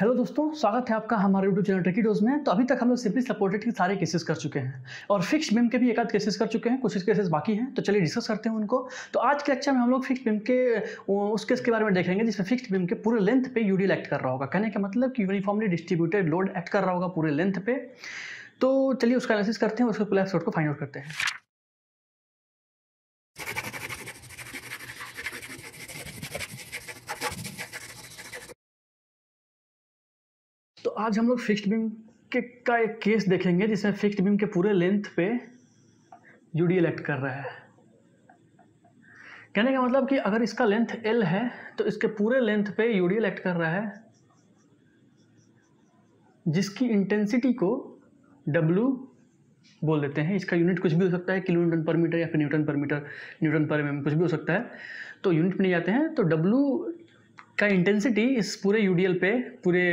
Hello दोस्तों, स्वागत है आपका हमारे यूट्यूब चैनल ट्रिकी डोज में। तो अभी तक हम लोग सिंपली सपोर्टेड के सारे केसेस कर चुके हैं। और फिक्स बिम के भी एक आध केसेस कर चुके हैं, कुछ केसेस बाकी हैं। तो चलिए डिस्कस करते हैं उनको। तो आज के लेक्चर में हम लोग फिक्स बिम के उस केस के बारे में देखेंगे, जिसमें फिक्स बिम के पूरे लेंथ पे यूडीएल एक्ट कर रहा होगा। कहने का मतलब कि यूनिफॉर्मली डिस्ट्रीब्यूटेड लोड एक्ट कर रहा होगा पूरे लेंथ पे। तो चलिए उसका एनालिसिस करते हैं, उसके लोड को फाइंड आउट करते हैं। आज हम लोग फिक्स्ड बीम के का एक केस देखेंगे, जिसमें फिक्स्ड बीम के पूरे लेंथ पे यूडीएल एक्ट कर रहा है। कहने का मतलब कि अगर इसका लेंथ एल है तो इसके पूरे लेंथ पे यूडीएल एक्ट कर रहा है, जिसकी इंटेंसिटी को डब्लू बोल देते हैं। इसका यूनिट कुछ भी हो सकता है किलो न्यूटन पर मीटर या फिर newton per metre, newton per M कुछ भी हो सकता है। तो यूनिट में नहीं जाते हैं तो डब्लू का इंटेंसिटी इस पूरे यूडीएल पे, पूरे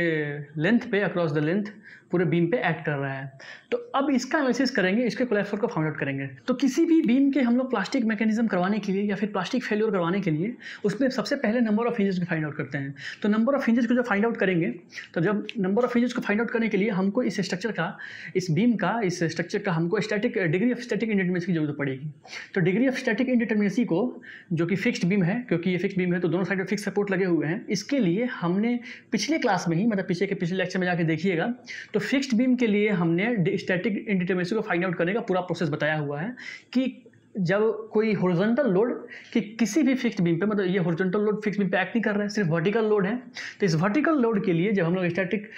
लेंथ पे अक्रॉस द लेंथ पूरे बीम पे एक्ट कर रहा है। तो अब इसका एनालिसिस करेंगे, इसके कोलेस्ट्रॉल को फाउंड आउट करेंगे। तो किसी भी बीम के हम लोग प्लास्टिक मैकेनिज्म करवाने के लिए या फिर प्लास्टिक फेलियर करवाने के लिए, उसमें सबसे पहले नंबर ऑफ़ हिंजेस को फाइंड आउट करते हैं। तो नंबर ऑफ़ हिंजेस को जब फाइंड आउट करेंगे तो जब नंबर ऑफ़ हिंजेस को फाइंड आउट करने के लिए हमको इस स्ट्रक्चर का, इस बीम का, इस स्ट्रक्चर का हमको static degree of static indeterminacy की ज़रूरत पड़ेगी। तो डिग्री ऑफ़ स्टैटिक इंडिटर्मिनेसी को, जो कि फिक्स्ड बीम है, क्योंकि ये फिक्स बीम है तो दोनों साइड में फिक्स सपोर्ट लगे हुए हैं इसके लिए हमने पिछले क्लास में ही मतलब पीछे के पिछले लेक्चर में जाके देखिएगा तो फिक्स्ड बीम के लिए हमने स्टैटिक इंडिटर्मिनेसी को फाइंड आउट करने का पूरा प्रोसेस बताया हुआ है कि जब कोई हॉरिजॉन्टल लोड कि किसी भी फिक्स्ड बीम पे मतलब ये हॉरिजॉन्टल लोड फिक्स बीम पे एक्ट नहीं कर रहा है, सिर्फ़ वर्टिकल लोड है। तो इस वर्टिकल लोड के लिए जब हम लोग static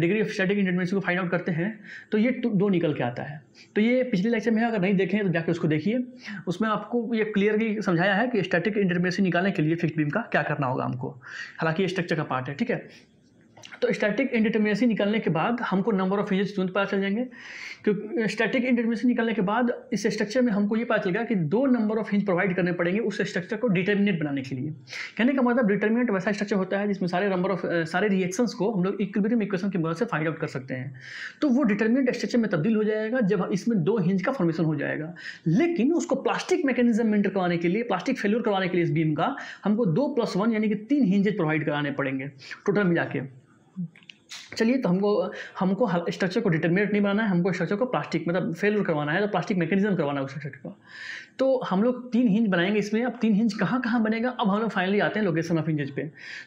degree of static indeterminacy को फाइंड आउट करते हैं तो ये दो निकल के आता है। तो ये पिछले लेक्चर में अगर नहीं देखें तो जाके उसको देखिए। उसमें आपको ये क्लियरली समझाया है कि स्टैटिक इंडिटर्मिनेसी निकालने के लिए फिक्स बीम का क्या करना होगा हमको। हालाँकि ये स्ट्रक्चर का पार्ट है, ठीक है? तो स्टैटिक इंडिटर्मिनेसी निकालने के बाद हमको नंबर ऑफ़ हिंजेस तुरंत पता चल जाएँगे। क्योंकि स्टैटिक इंडिटर्मिनेसी निकलने के बाद इस स्ट्रक्चर में हमको ये पता चलेगा कि दो नंबर ऑफ़ हिंज प्रोवाइड करने पड़ेंगे उस स्ट्रक्चर को डिटर्मिनेट बनाने के लिए। कहने का मतलब डिटर्मिनेट वैसा स्ट्रक्चर होता है जिसमें सारे नंबर ऑफ़ सारे रिएक्शंस को हम लोग इक्विलिब्रियम इक्वेशन की मदद से फाइंड आउट कर सकते हैं। तो वो डिटर्मिनेट स्ट्रक्चर में तब्दील हो जाएगा जब इसमें दो हिंज का फॉर्मेशन हो जाएगा। लेकिन उसको प्लास्टिक मैकेनिज्म में करवाने के लिए प्लास्टिक फेल्यूर करवाने के लिए इस बीम का हमको दो प्लस वन यानी कि तीन हिंजेज प्रोवाइड कराने पड़ेंगे टोटल मिला के। चलिए तो हमको हमको स्ट्रक्चर को डिटर्मिनेट नहीं बनाना है, हमको स्ट्रक्चर को प्लास्टिक मतलब फेल करवाना है तो प्लास्टिक मैकेनिज्म करवाना है स्ट्रक्चर का। तो हम लोग तीन हिंज बनाएँगे इसमें। अब तीन हिंज कहाँ कहाँ बनेगा? अब हम लोग फाइनली आते हैं लोकेशन ऑफ़ हिंजेज पे।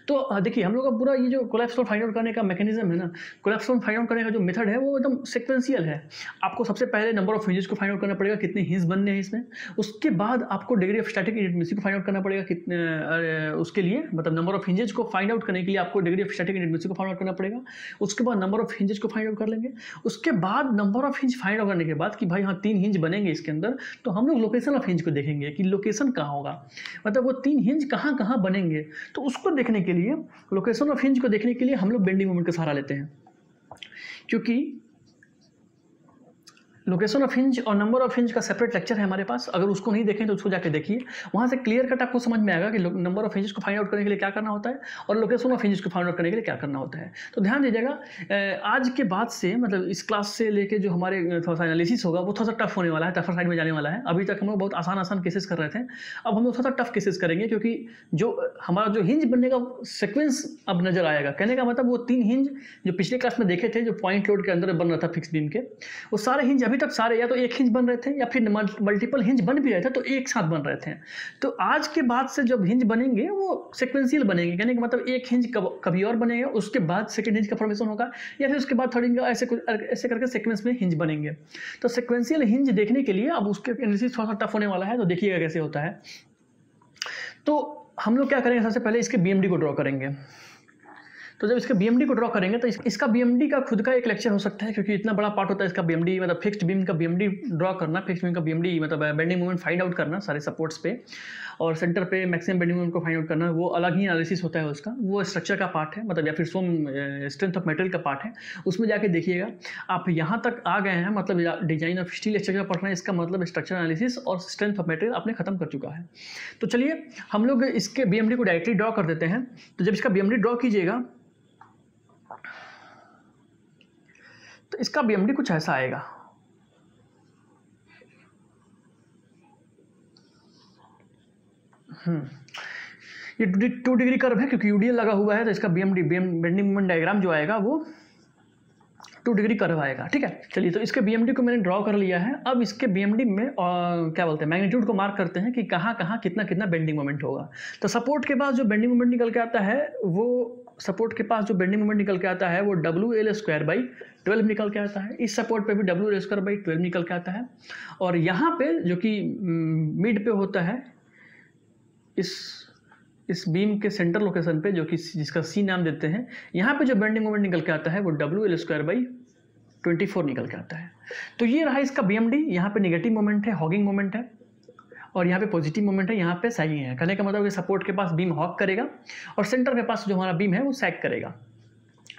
तो देखिए, हम लोग का पूरा ये जो कोलेप्सोन फाइंड आउट करने का मैकेनिज्म है ना कोलेप्सोन फाइंड आउट करने का जो मेथड है, वो एकदम सिक्वेंशियल है। आपको सबसे पहले नंबर ऑफ़ हिंजेज को फाइंड आउट करना पड़ेगा, कितने हिंज बनने हैं इसमें। उसके बाद आपको डिग्री ऑफ़ स्टैटिक इंडिटमेसी को फाइंड आउट करना पड़ेगा कितने उसके लिए मतलब नंबर ऑफ़ हिंजेज को फाइंड आउट करने के लिए आपको डिग्री ऑफ़ स्टैटिक इंडिटमेसी को फाइंड आउट करना पड़ेगा। उसके बाद नंबर ऑफ़ हिंजेज को फाइंड आउट कर लेंगे। उसके बाद number of hinge find out करने के बाद कि भाई हाँ तीन हिंज बनेंगे इसके अंदर तो हम लोग लोकेशन ऑफ़ हिंज को देखेंगे कि लोकेशन कहाँ होगा। मतलब वो तीन हिंज कहाँ कहाँ बनेंगे। तो उसको देखने के लिए, लोकेशन ऑफ़ हिंज को देखने के लिए हम लोग बेंडिंग मोमेंट का सहारा लेते हैं। क्योंकि लोकेशन ऑफ़ हिंज और नंबर ऑफ़ हिंज का सेपरेट लेक्चर है हमारे पास। अगर उसको नहीं देखें तो उसको जाके देखिए। वहाँ से क्लियर कट आपको समझ में आएगा कि नंबर ऑफ़ हिंजेस को फाइंड आउट करने के लिए क्या करना होता है और लोकेशन ऑफ़ हिंजेस को फाइंड आउट करने के लिए क्या करना होता है। तो ध्यान दीजिएगा आज के बाद से मतलब इस क्लास से लेके जो हमारे थोड़ा सा एनालिसिस होगा, वो थोड़ा सा टफ होने वाला है टफर साइड में जाने वाला है। अभी तक हम लोग बहुत आसान आसान केसेस कर रहे थे। अब हम लोग थोड़ा सा टफ केसेस करेंगे क्योंकि जो हमारा जो हिंज बनने का सिक्वेंस अब नज़र आएगा। कहने का मतलब वो तीन हिंज जो पिछले क्लास में देखे थे, जो पॉइंट लोड के अंदर बन रहा था फिक्स बीम के, वो सारे हिंज अभी तक सारे या तो एक हिंज बन रहे थे या फिर मल्टीपल हिंज बन भी रहे थे तो एक साथ बन रहे थे। तो आज के बाद से जब हिंज बनेंगे, वो सिक्वेंशियल बनेंगे कहने का मतलब एक हिंज कब कभी और बनेगा, उसके बाद सेकेंड हिंज का फॉर्मेशन होगा, या फिर उसके बाद थर्ड हिंज ऐसे कुछ ऐसे करके सिक्वेंस में हिंज बनेंगे। तो सिक्वेंशियल हिंज देखने के लिए अब उसके एनालिसिस थोड़ा सा टफ होने वाला है तो देखिएगा कैसे होता है। तो हम लोग क्या करेंगे, सबसे पहले इसके बी को ड्रॉ करेंगे। तो जब इसके बीएमडी को ड्रॉ करेंगे तो इसका बीएमडी का खुद का एक लेक्चर हो सकता है, क्योंकि इतना बड़ा पार्ट होता है इसका बीएमडी मतलब फिक्स्ड बीम का बी ड्रॉ करना फिक्स बीम का बीएमडी मतलब बेंडिंग मूवमेंट फाइंड आउट करना सारे सपोर्ट्स पे, और सेंटर पे मैक्सिमम बेंडिंग मूवमेंट को फाइंड आउट करना, वो अलग ही एनालिसिस होता है उसका, वो स्ट्रक्चर का पार्ट है मतलब या फिर सोम स्ट्रेंथ ऑफ़ मेटेरियल का पार्ट है, उसमें जाके देखिएगा, आप यहाँ तक आ गए हैं मतलब डिज़ाइन ऑफ़ स्टील स्ट्रक्चर पढ़ रहे हैं इसका मतलब स्ट्रक्चर एनालिसिस और स्ट्रेंथ ऑफ़ मेटेरियल आपने खत्म कर चुका है। तो चलिए, हम लोग इसके बीएमडी को डायरेक्टली ड्रॉ कर देते हैं तो जब इसका बी ड्रॉ कीजिएगा तो इसका बी कुछ ऐसा आएगा। हम्म। ये टू डिग्री कर्व है क्योंकि यूडीएल लगा हुआ है तो इसका B M bending moment diagram जो आएगा वो टू डिग्री कर्व आएगा ठीक है? चलिए तो इसके बीएमडी को मैंने ड्रॉ कर लिया है। अब इसके बीएमडी में आ, क्या बोलते हैं मैग्नीट्यूड को मार्क करते हैं कि कहाँ कहाँ कितना कितना बेंडिंग मोमेंट होगा। तो सपोर्ट के बाद जो बेंडिंग मोमेंट निकल के आता है वो सपोर्ट के पास जो बेंडिंग मोमेंट निकल के आता है, वो W L square by twelve निकल के आता है। इस सपोर्ट पे भी W L square by twelve निकल के आता है। और यहाँ पे जो कि मिड पे होता है, इस इस बीम के सेंटर लोकेशन पे जो कि जिसका सी नाम देते हैं, यहाँ पे जो बेंडिंग मोमेंट निकल के आता है, वो W L square by twenty four निकल के आता है। तो ये रहा इसका बी एम डी यहाँ पे निगेटिव मोमेंट है हॉगिंग मोमेंट है। और यहाँ पे पॉजिटिव मोमेंट है, यहाँ पे सैगिंग है। कहने का मतलब सपोर्ट के पास बीम हॉक करेगा और सेंटर के पास जो हमारा बीम है, वो सैक करेगा।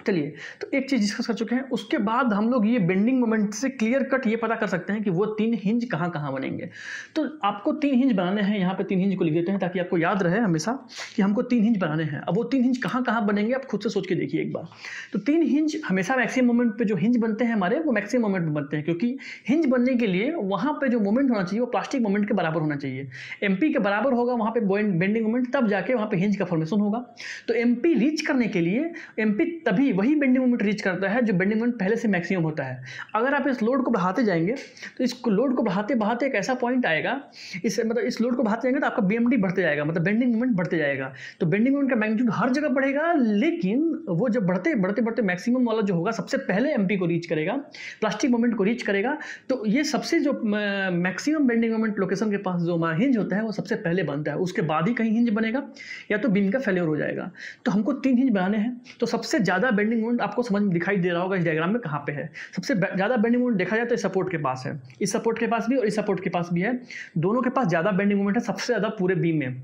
चलिए तो एक चीज़ डिस्कस कर चुके हैं, उसके बाद हम लोग ये बेंडिंग मोमेंट से क्लियर कट ये पता कर सकते हैं कि वो तीन हिंज कहाँ कहाँ बनेंगे। तो आपको तीन हिंज बनाने हैं, यहाँ पे तीन हिंज को लिख देते हैं ताकि आपको याद रहे हमेशा कि हमको तीन हिंज बनाने हैं। अब वो तीन हिंज कहाँ कहाँ बनेंगे, आप खुद से सोच के देखिए एक बार। तो तीन हिंज हमेशा मैक्सिमम मोमेंट पर जो हिंज बनते हैं हमारे, वो मैक्सिमम मोमेंट में बनते हैं, क्योंकि हिंज बनने के लिए वहाँ पर जो मोमेंट होना चाहिए, वो प्लास्टिक मोमेंट के बराबर होना चाहिए। एमपी के बराबर होगा, वहाँ पे बेंडिंग मोमेंट तब जाके वहाँ पर हिंज का फॉर्मेशन होगा। तो एम रीच करने के लिए एमपी तभी वही बेंडिंग मोमेंट रीच करता है जो बेंडिंग मोमेंट पहले से मैक्सिमम होता है। अगर आप इस लोड को बढ़ाते जाएँगे तो इस लोड को बढ़ाते बढ़ाते एक ऐसा पॉइंट आएगा, इस मतलब इस लोड को बढ़ाते जाएँगे तो आपका बी बढ़ते जाएगा मतलब बेंडिंग मोमेंट बढ़ते जाएगा। तो बेंडिंग मोमेंट का मैग्नीट्यूड हर जगह बढ़ेगा, लेकिन वो जब बढ़ते बढ़ते बढ़ते मैक्सिमम वाला जो होगा, सबसे पहले एम को रीच करेगा प्लास्टिक मोमेंट को रीच करेगा तो ये सबसे जो मैक्सिमम बेंडिंग मोमेंट लोकेशन के पास जो हिंज होता है, वो सबसे पहले बनता है। उसके बाद ही कहीं हिंज बनेगा, या तो बीम का फेलियर हो जाएगा। तो हमको तीन हिंज बनाने हैं तो सबसे ज़्यादा बेंडिंग मोमेंट आपको समझ में दिखाई दे रहा होगा इस डायग्राम में कहाँ पे है। सबसे ज़्यादा बेंडिंग मोमेंट देखा जाए तो इस सपोर्ट के पास है। इस सपोर्ट के पास भी और इस सपोर्ट के पास भी है। दोनों के पास ज़्यादा बेंडिंग मोमेंट है, सबसे ज़्यादा पूरे बीम में।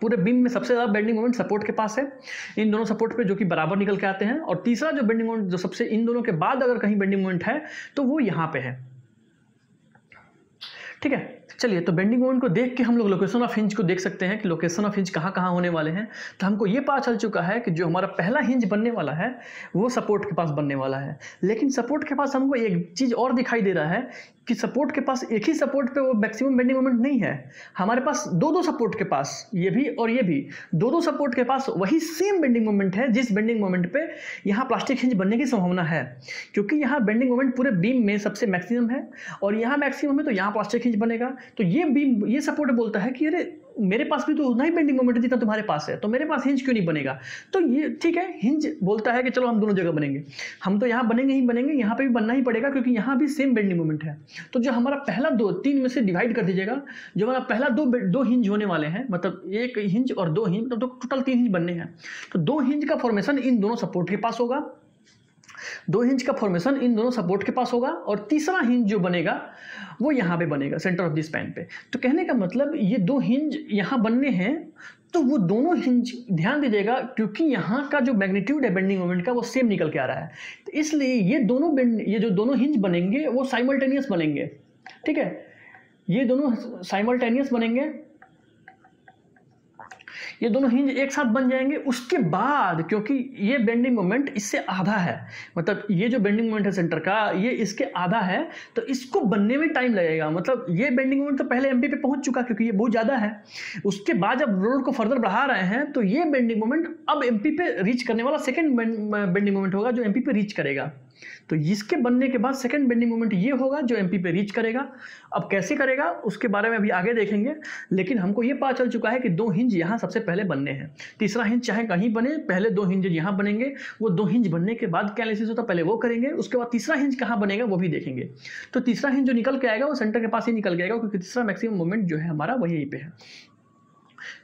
पूरे बीम में सबसे ज़्यादा बेंडिंग मोमेंट सपोर्ट के पास है। इन दोनों सपोर्ट पे जो कि बराबर निकल के आते हैं और तीसरा जो बेंडिंग मोमेंट जो सबसे, इन दोनों के बाद अगर कहीं बेंडिंग मोमेंट है तो वो यहाँ पे है। ठीक है? चलिए तो बेंडिंग मोमेंट को देख के हम लोग लोकेशन ऑफ़ हिंज को देख सकते हैं कि लोकेशन ऑफ़ हिंज कहाँ कहाँ होने वाले हैं। तो हमको ये पता चल चुका है कि जो हमारा पहला हिंज बनने वाला है, वो सपोर्ट के पास बनने वाला है। लेकिन सपोर्ट के पास हमको एक चीज़ और दिखाई दे रहा है कि सपोर्ट के पास एक ही सपोर्ट पे वो मैक्सिमम बेंडिंग मोमेंट नहीं है। हमारे पास दो दो सपोर्ट के पास ये भी और ये भी। दो दो सपोर्ट के पास वही सेम बेंडिंग मोमेंट है जिस बेंडिंग मोमेंट पे यहाँ प्लास्टिक हिंज बनने की संभावना है। क्योंकि यहाँ बेंडिंग मोमेंट पूरे बीम में सबसे मैक्सिमम है और यहाँ मैक्सिमम है तो यहाँ प्लास्टिक हिंज बनेगा। तो ये बीम ये सपोर्ट बोलता है कि अरे मेरे पास भी तो उतना ही बेंडिंग मोमेंट जितना तुम्हारे पास है तो मेरे पास हिंज क्यों नहीं बनेगा? तो ये, ठीक है हिंज बोलता है कि चलो हम दोनों जगह बनेंगे। हम तो यहाँ बनेंगे ही बनेंगे, यहाँ पे भी बनना ही पड़ेगा, क्योंकि यहाँ भी सेम बेंडिंग मोमेंट है। तो जो हमारा पहला दो, तीन में से डिवाइड कर दीजिएगा, जो हमारा पहला दो दो हिंज होने वाले हैं मतलब एक हिंज और दो हिंज मतलब तो टोटल तीन हिंज बनने हैं। तो दो हिंज का फॉर्मेशन इन दोनों सपोर्ट के पास होगा। दो हिंज का फॉर्मेशन इन दोनों सपोर्ट के पास होगा और तीसरा हिंज जो बनेगा, वो यहाँ पे बनेगा सेंटर ऑफ़ दिस पैन पे। तो कहने का मतलब ये दो हिंज यहाँ बनने हैं तो वो दोनों हिंज ध्यान दीजिएगा क्योंकि यहाँ का जो मैग्नीट्यूड है बेंडिंग मोमेंट का, वो सेम निकल के आ रहा है। तो इसलिए ये दोनों बेंड ये जो दोनों हिंज बनेंगे, वो साइमल्टेनियस बनेंगे। ठीक है? ये दोनों साइमल्टेनियस बनेंगे ये दोनों हिंज एक साथ बन जाएँगे। उसके बाद, क्योंकि ये बेंडिंग मोमेंट इससे आधा है मतलब ये जो बेंडिंग मोमेंट है सेंटर का, ये इसके आधा है तो इसको बनने में टाइम लगेगा। मतलब ये बेंडिंग मोमेंट तो पहले एमपी पे पहुँच चुका, क्योंकि ये बहुत ज़्यादा है। उसके बाद जब रोड को फर्दर बढ़ा रहे हैं तो ये बेंडिंग मोमेंट अब एमपी पे रीच करने वाला सेकेंड बेंडिंग मोमेंट होगा, जो एमपी पे रीच करेगा। तो इसके बनने के बाद सेकंड बेंडिंग मोमेंट ये होगा जो एमपी पे रीच करेगा। अब कैसे करेगा, उसके बारे में अभी आगे देखेंगे, लेकिन हमको ये पता चल चुका है कि दो हिंज यहाँ सबसे पहले बनने हैं। तीसरा हिंज चाहे कहीं बने, पहले दो हिंज यहाँ बनेंगे, वो दो हिंज बनने के बाद क्या एनालिसिस होता, पहले वो करेंगे, उसके बाद तीसरा हिंज कहाँ बनेगा वो भी देखेंगे। तो तीसरा हिंज जो निकल के आएगा, वो सेंटर के पास ही निकल जाएगा क्योंकि तीसरा मैक्सिमम मोमेंट जो है हमारा वहीं पर है।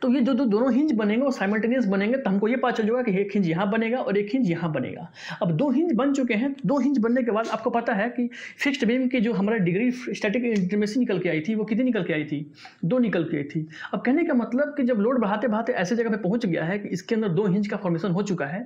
तो ये जो दो, दोनों हिंज बनेंगे, वो साइमल्टेनियस बनेंगे तो हमको ये पता चल जाएगा कि एक हिंज यहाँ बनेगा और एक हिंज यहाँ बनेगा। अब दो हिंज बन चुके हैं, दो हिंज बनने के बाद आपको पता है कि फिक्स्ड बीम की जो हमारा डिग्री स्टैटिक इंटरमेसी निकल के आई थी, वो कितनी निकल के आई थी? दो निकल के आई थी। अब कहने का मतलब कि जब लोड बढ़ाते बढ़ाते ऐसे जगह पर पहुँच गया है कि इसके अंदर दो हिंज का फॉर्मेशन हो चुका है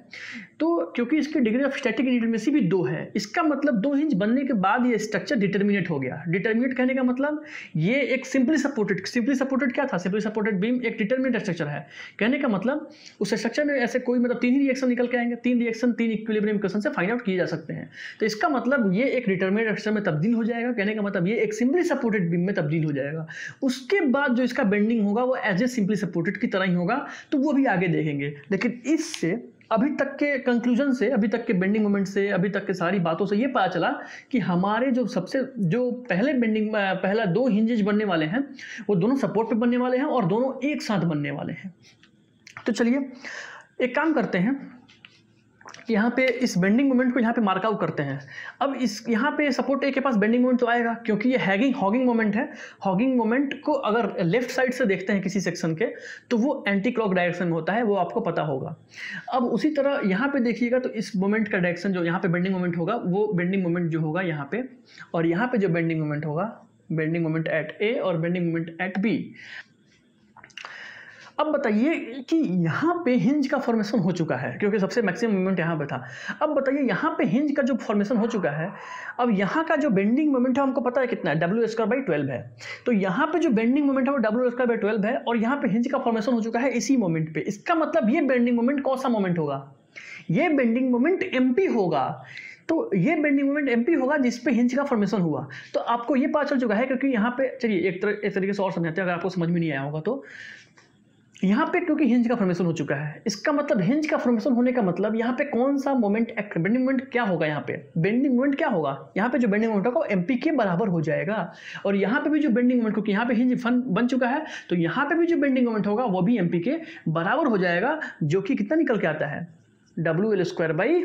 तो क्योंकि इसकी डिग्री ऑफ़ स्टैटिक इंटरमेसी भी दो है, इसका मतलब दो हिंज बनने के बाद ये स्ट्रक्चर डिटर्मिनेट हो गया। डिटर्मिनेट कहने का मतलब ये एक सिंपली सपोर्टेड सिंपली सपोर्टेड क्या था? सिंपली सपोर्टेड बीम एक डिटर्मिनेट स्ट्रक्चर है। कहने का मतलब उस स्ट्रक्चर में ऐसे कोई मतलब तीन ही रिएक्शन निकल के आएँगे, तीन रिएक्शन तीन इक्विलिब्रियम इक्वेशन से फाइंड आउट किए जा सकते हैं। तो इसका मतलब ये एक डिटर्मिनेट स्ट्रक्चर में तब्दील हो जाएगा। कहने का मतलब ये एक सिंपली सपोर्टेड बीम में तब्दील हो जाएगा। उसके बाद जो इसका बेंडिंग होगा, वो एज ए सिंपली सपोर्टेड की तरह ही होगा तो वो भी आगे देखेंगे। लेकिन इससे अभी तक के कंक्लूजन से, अभी तक के बेंडिंग मोमेंट से, अभी तक के सारी बातों से ये पता चला कि हमारे जो सबसे, जो पहले बेंडिंग पहला दो हिंजेज बनने वाले हैं, वो दोनों सपोर्ट पे बनने वाले हैं और दोनों एक साथ बनने वाले हैं। तो चलिए, एक काम करते हैं यहाँ पे इस बेंडिंग मोमेंट को यहाँ पे मार्कआउट करते हैं। अब इस, यहाँ पे सपोर्ट ए के पास बेंडिंग मोमेंट तो आएगा, क्योंकि ये हैगिंग हॉगिंग मोमेंट है। हॉगिंग मोमेंट को अगर लेफ़्ट साइड से देखते हैं किसी सेक्शन के तो वो एंटी क्लॉक डायरेक्शन में होता है, वो आपको पता होगा। अब उसी तरह यहाँ पे देखिएगा तो इस मोमेंट का डायरेक्शन जो यहाँ पे बेंडिंग मोमेंट होगा, वो बेंडिंग मोमेंट जो होगा यहाँ पे। और यहाँ पे जो बेंडिंग मोमेंट होगा बेंडिंग मोमेंट एट ए और बेंडिंग मोमेंट एट बी अब बताइए कि यहाँ पे हिंज का फॉर्मेशन हो चुका है, क्योंकि सबसे मैक्सिमम मोमेंट यहाँ पे था। अब बताइए, यहाँ पे हिंज का जो फॉर्मेशन हो चुका है, अब यहाँ का जो बेंडिंग मोमेंट है, हमको पता है कितना है? डब्ल्यू स्क्वायर बाई ट्वेल्व है। तो यहाँ पे जो बेंडिंग मोमेंट है, वो डब्ल्यू स्क्वायर बाई ट्वेल्व है, और यहाँ पे हिंज का फॉर्मेशन हो चुका है इसी मोमेंट पे। इसका मतलब ये बेंडिंग मोमेंट कौन सा मोमेंट होगा? ये बेंडिंग मोमेंट एम होगा। तो ये बेंडिंग मोमेंट एमपी होगा, जिस पे हिंज का फॉर्मेशन हुआ। तो आपको ये पता चल चुका है, क्योंकि यहाँ पे, चलिए एक तरह, एक तरीके से और समझाते हैं, अगर आपको समझ में नहीं आया होगा तो। यहाँ पे क्योंकि हिंज का फॉर्मेशन हो चुका है, इसका मतलब हिंज का फॉर्मेशन होने का मतलब यहाँ पे कौन सा मोमेंट एक्ट बेंडिंग मोमेंट क्या होगा यहाँ पे? बेंडिंग मोमेंट क्या होगा? यहाँ पे जो बेंडिंग मोमेंट होगा वो एमपी के बराबर हो जाएगा। और यहाँ पे भी जो बेंडिंग मोमेंट क्योंकि यहाँ पे हिंज फन बन चुका है तो यहाँ पे भी जो बेंडिंग मोमेंट होगा वो भी एमपी के बराबर हो जाएगा, जो कि कितना निकल के आता है? W L square by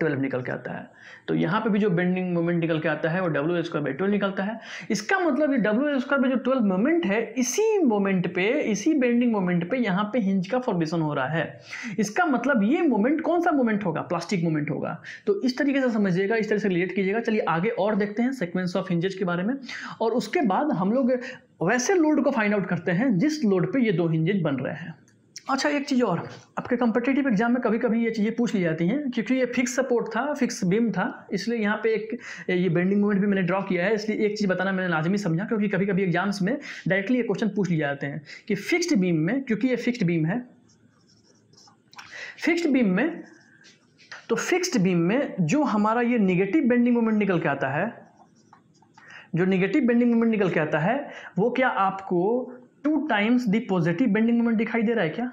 twelve निकल के आता है। तो यहाँ पे भी जो बेंडिंग मोमेंट निकल के आता है, वो डब्ल्यू स्क्वायर बाई ट्वेल्व निकलता है। इसका मतलब ये डब्ल्यू स्क्वायर बाई जो ट्वेल्व मोमेंट है, इसी मोमेंट पे, इसी बेंडिंग मोमेंट पे यहाँ पे हिंज का फॉर्मेशन हो रहा है। इसका मतलब ये मोमेंट कौन सा मोमेंट होगा? प्लास्टिक मोमेंट होगा। तो इस तरीके से समझिएगा, इस तरह से रिलेट कीजिएगा। चलिए आगे और देखते हैं सेक्वेंस ऑफ़ हिंजेज के बारे में। और उसके बाद हम लोग वैसे लोड को फाइंड आउट करते हैं, जिस लोड पे ये दो हिंजेज बन रहे हैं। अच्छा एक चीज़ और। आपके कम्पिटेटिव एग्ज़ाम में कभी कभी ये चीज़ें पूछ ली जाती हैं, क्योंकि ये फिक्स सपोर्ट था फिक्स बीम था, इसलिए यहाँ पे एक, ये बेंडिंग मोमेंट भी मैंने ड्रॉ किया है, इसलिए एक चीज़ बताना मैंने लाजमी समझा, क्योंकि कभी कभी एग्ज़ाम्स में डायरेक्टली ये क्वेश्चन पूछ लिए जाते हैं कि फिक्स्ड बीम में, क्योंकि ये फिक्स्ड बीम है फिक्स्ड बीम में तो फिक्स्ड बीम में जो हमारा ये निगेटिव बेंडिंग मोमेंट निकल के आता है, जो निगेटिव बेंडिंग मोमेंट निकल के आता है, वो क्या आपको two times the positive bending moment दिखाई दे रहा है क्या?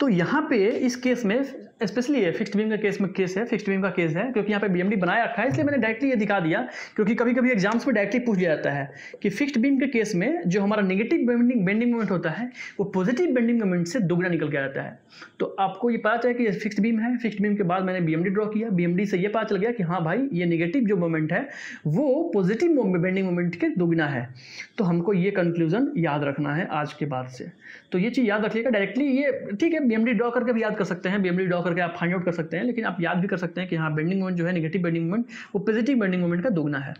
तो यहाँ पे इस केस में स्पेशली ये फिक्स्ड बीम का केस में केस है फिक्स्ड बीम का केस है, क्योंकि यहाँ पे बीएमडी बनाया रखा है, इसलिए मैंने डायरेक्टली ये दिखा दिया, क्योंकि कभी कभी एग्ज़ाम्स में डायरेक्टली पूछ लिया जाता है कि फिक्स्ड बीम के केस में जो हमारा नेगेटिव बेंडिंग बेंडिंग मोमेंट होता है, वो पॉजिटिव बेंडिंग मोमेंट से दोगुना निकल के आता है। तो आपको ये पता चला कि ये फिक्स्ड बीम है फिक्स्ड बीम के बाद मैंने बी ड्रॉ किया बी से ये पता चल गया कि हाँ भाई, ये निगेटिव जो मोमेंट है, वो पॉजिटिव बेंडिंग मोमेंट के दोगुना है। तो हमको ये कंक्लूजन याद रखना है आज के बाद से। तो ये चीज़ याद रखिएगा डायरेक्टली ये, ठीक है बी ड्रॉ करके भी याद कर सकते हैं बी ड्रॉ करके आप फाइंड आउट कर सकते हैं, लेकिन आप याद भी कर सकते हैं कि हाँ बेंडिंग मोमेंट जो है नेगेटिव बेंडिंग मोमेंट वो पॉजिटिव बेंडिंग मोमेंट का दोगुना है।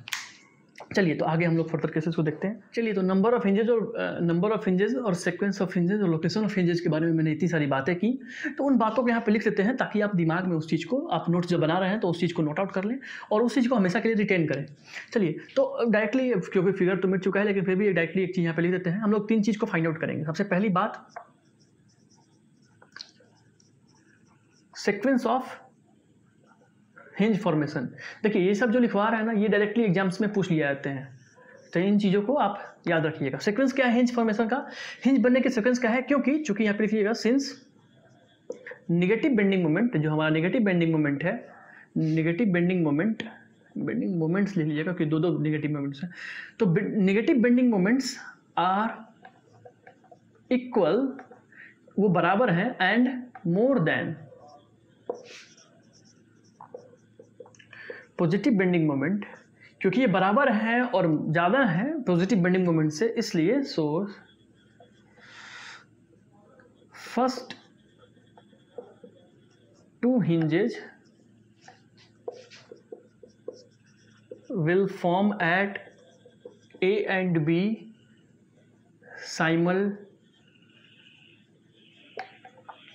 चलिए तो आगे हम लोग फर्दर केसेस को देखते हैं। चलिए तो नंबर ऑफ़ हिंजेज और नंबर ऑफ़ हिंजेज और सीक्वेंस ऑफ़ हिंजेज और लोकेशन ऑफ़ हिंजेज के बारे में मैंने इतनी सारी बातें की। तो उन बातों को यहाँ पे लिख लेते हैं ताकि आप दिमाग में उस चीज़ को, आप नोट्स जब बना रहे हैं तो उस चीज़ को नोट आउट कर लें और उस चीज़ को हमेशा के लिए रिटेन करें। चलिए तो डायरेक्टली क्योंकि फिगर तो मिट चुका है, लेकिन फिर भी डायरेक्टली एक चीज़ यहाँ पे लिख देते हैं। हम लोग तीन चीज़ को फाइंड आउट करेंगे। सबसे पहली बात सिक्वेंस ऑफ़ हिंज फॉर्मेशन देखिए, ये सब जो लिखवा रहा है ना, ये डायरेक्टली एग्ज़ाम्स में पूछ लिया जाते हैं। तो इन चीज़ों को आप याद रखिएगा। सीक्वेंस क्या है हिंज फॉर्मेशन का? हिंज बनने के सीक्वेंस क्या है? क्योंकि चूँकि यहाँ पे लिखिएगा सिंस निगेटिव बेंडिंग मोमेंट जो हमारा निगेटिव बेंडिंग मोमेंट है negative bending moment bending moments लिख लीजिएगा, क्योंकि दो दो निगेटिव मोमेंट्स हैं। तो negative bending moments are equal वो बराबर हैं and more than positive bending moment क्योंकि ये बराबर है और ज़्यादा है पॉजिटिव बेंडिंग मोमेंट से, इसलिए so first two hinges will form at A and B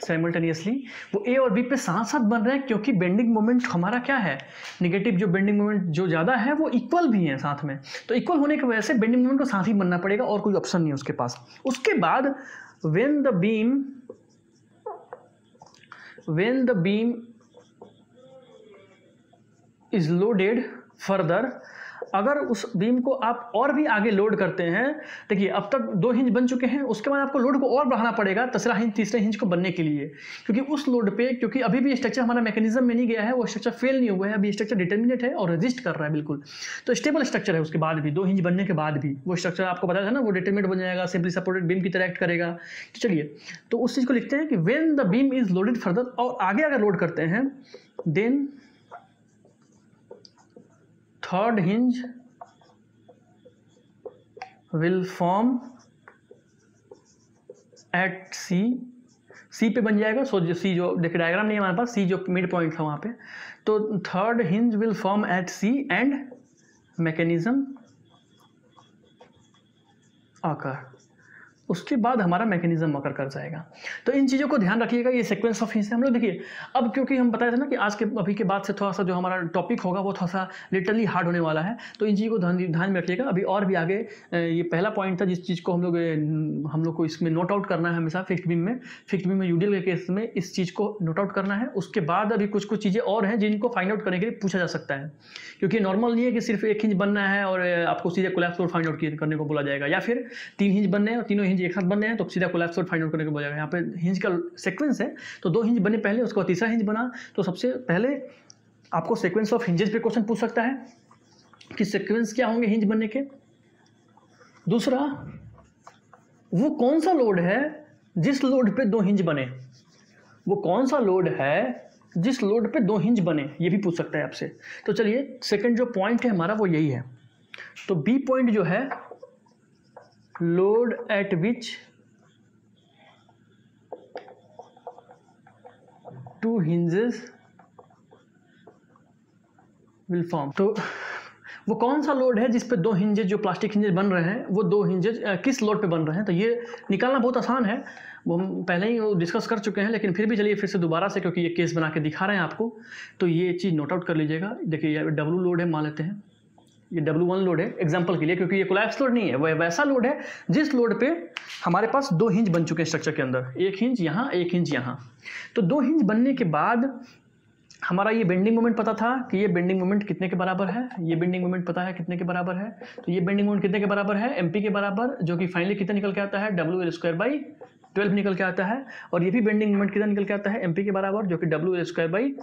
simultaneously वो ए और बी पे साथ साथ बन रहे हैं क्योंकि बेंडिंग मोमेंट हमारा क्या है? निगेटिव जो बेंडिंग मोमेंट जो ज़्यादा है, वो इक्वल भी है साथ में। तो इक्वल होने की वजह से बेंडिंग मोमेंट को साथ ही बनना पड़ेगा और कोई ऑप्शन नहीं है उसके पास। उसके बाद when the beam when the beam is loaded further अगर उस बीम को आप और भी आगे लोड करते हैं, देखिए, अब तक दो हिंज बन चुके हैं, उसके बाद आपको लोड को और बढ़ाना पड़ेगा तीसरा हिंज तीसरे हिंज को बनने के लिए। क्योंकि उस लोड पे, क्योंकि अभी भी स्ट्रक्चर हमारा मैकेनिज्म में नहीं गया है, वो स्ट्रक्चर फेल नहीं हुआ है, अभी स्ट्रक्चर डिटर्मिनेट है और रजिस्ट कर रहा है, बिल्कुल। तो स्टेबल स्ट्रक्चर है उसके बाद भी, दो हिंज बनने के बाद भी। वो स्ट्रक्चर आपको पता था ना, वो डिटर्मिनेट बन जाएगा सिंपली सपोर्टेड बीम की तरह एक्ट करेगा। तो चलिए तो उस चीज़ को लिखते हैं कि when the beam is loaded further और आगे अगर लोड करते हैं then third hinge will form at C. C पे बन जाएगा सो जो सी जो देखिए डायग्राम नहीं है हमारे पास सी जो मिड पॉइंट था वहाँ पे तो third hinge will form at C and mechanism आकर। उसके बाद हमारा मैकेनिज्म अकर कर जाएगा। तो इन चीज़ों को ध्यान रखिएगा, ये सीक्वेंस ऑफ़ हिंस हम लोग देखिए, अब क्योंकि हम बताए थे ना कि आज के, अभी के बाद से थोड़ा सा जो हमारा टॉपिक होगा, वो थोड़ा सा लिटरली हार्ड होने वाला है। तो इन चीज़ों को ध्यान ध्यान में रखिएगा। अभी और भी आगे ये पहला पॉइंट था जिस चीज़ को हम लोग हम लोग को इसमें नोट आउट करना है हमेशा फिक्स बीम में। फिक्स बीम में यूडियल के केस में इस चीज़ को नोट आउट करना है। उसके बाद अभी कुछ कुछ चीज़ें और हैं जिनको फाइंड आउट करने के लिए पूछा जा सकता है। क्योंकि नॉर्मल नहीं है कि सिर्फ़ एक हिंज बनना है और आपको सीधे कोलैप्स फाइंड आउट करने को बोला जाएगा। या फिर तीन हिंज बनने हैं और तीनों हिंज एक साथ बनने हैं तो सीधा कोलैप्स और फाइंड आउट करने के बोला यहाँ पे हिंज का सीक्वेंस है तो दो हिंज बने पहले, उसके तीसरा हिंज बना। तो सबसे पहले आपको सीक्वेंस ऑफ़ हिंजेस पे क्वेश्चन पूछ सकता है कि सीक्वेंस क्या होंगे हिंज बनने के। दूसरा, वो कौन सा लोड है जिस लोड पे दो हिंज बने? वो कौन सा लोड है जिस लोड पे दो हिंज बने? ये भी पूछ सकता है आपसे। तो चलिए सेकंड जो पॉइंट है हमारा, वो यही है। तो बी पॉइंट जो है load at which two hinges will form तो वो कौन सा लोड है जिस पे दो हिंजेज जो प्लास्टिक हिंजेज बन रहे हैं, वो दो हिंजेज किस लोड पे बन रहे हैं? तो ये निकालना बहुत आसान है। वो हम पहले ही वो डिस्कस कर चुके हैं, लेकिन फिर भी चलिए फिर से दोबारा से, क्योंकि ये केस बना के दिखा रहे हैं आपको। तो ये चीज़ नोट आउट कर लीजिएगा। देखिए डब्लू लोड है, मान लेते हैं। ये डब्लू वन लोड है एग्ज़ाम्पल के लिए, क्योंकि ये कोलैप्स लोड नहीं है, वह वैसा लोड है, जिस लोड पे हमारे पास दो हिंज बन चुके हैं स्ट्रक्चर के अंदर। एक हिंज यहाँ, एक हिंज यहाँ। तो दो हिंज बनने के बाद हमारा ये बेंडिंग मोमेंट पता था कि ये बेंडिंग मोमेंट कितने के बराबर है? ये बेंडिंग मोमेंट पता है कितने के बराबर है? तो ये बेंडिंग मोमेंट कितने के बराबर है? एमपी के बराबर, जो कि फाइनली कितना निकल के आता है? W L square by twelve निकल के आता है। और ये भी बेंडिंग मोमेंट कितना निकल के आता है? एमपी के बराबर, जो कि W L square by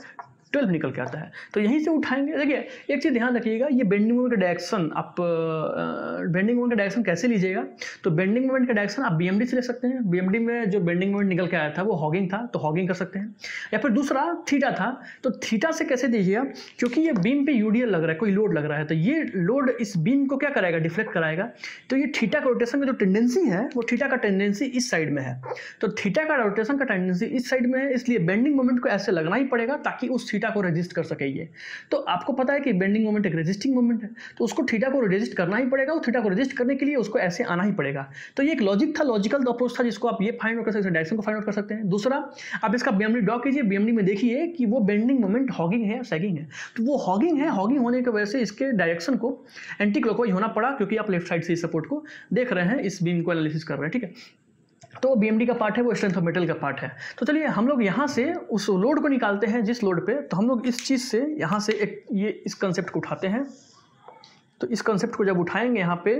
twelve निकल के आता है। तो यहीं से उठाएँगे। देखिए, एक चीज़ ध्यान रखिएगा, ये बेंडिंग मोमेंट का डायरेक्शन आप बेंडिंग मोमेंट का डायरेक्शन कैसे लीजिएगा? तो बेंडिंग मोमेंट का डायरेक्शन आप बीएमडी से ले सकते हैं। बीएमडी में जो बेंडिंग मोमेंट निकल के आया था, वो हॉगिंग था तो हॉगिंग कर सकते हैं। या फिर दूसरा थीटा था तो थीटा से कैसे दीजिएगा क्योंकि ये बीम पे यूडीएल लग रहा है, कोई लोड लग रहा है तो ये लोड इस बीम को क्या कराएगा? डिफ्लेक्ट कराएगा। तो ये थीटा का रोटेशन का जो टेंडेंसी है, वो थीटा का टेंडेंसी इस साइड में है। तो थीटा का रोटेशन का टेंडेंसी इस साइड में है, इसलिए बेंडिंग मोमेंट को ऐसे लगना ही पड़ेगा, ताकि उस थीटा को रजिस्ट कर सके ये। तो आपको पता है कि बेंडिंग मोमेंट एक रेजिस्टिंग मोमेंट है तो उसको थीटा को रजिस्ट करना ही पड़ेगा, और थीटा को रजिस्ट करने के लिए उसको ऐसे आना ही पड़ेगा। तो ये एक लॉजिक था लॉजिकल अप्रोच था, जिसको आप ये फाइंड आउट कर सकते हैं डायरेक्शन को फाइंड आउट कर सकते हैं। दूसरा, आप इसका बीएमडी ड्रॉ कीजिए। बीएमडी में देखिए कि वो बेंडिंग मोमेंट हॉगिंग है सैगिंग है। तो वो हॉगिंग है हॉगिंग होने की वजह से इसके डायरेक्शन को एंटी क्लॉकवाइज होना पड़ा, क्योंकि आप लेफ़्ट साइड से सपोर्ट को देख रहे हैं, इस बीम को एनालिसिस कर रहे हैं, ठीक है? तो बीएमडी का पार्ट है, वो स्ट्रेंथ ऑफ़ मेटल का पार्ट है। तो चलिए, हम लोग यहाँ से उस लोड को निकालते हैं, जिस लोड पे तो हम लोग इस चीज़ से यहाँ से एक, ये इस कंसेप्ट को उठाते हैं। तो इस कंसेप्ट को जब उठाएँगे यहाँ पे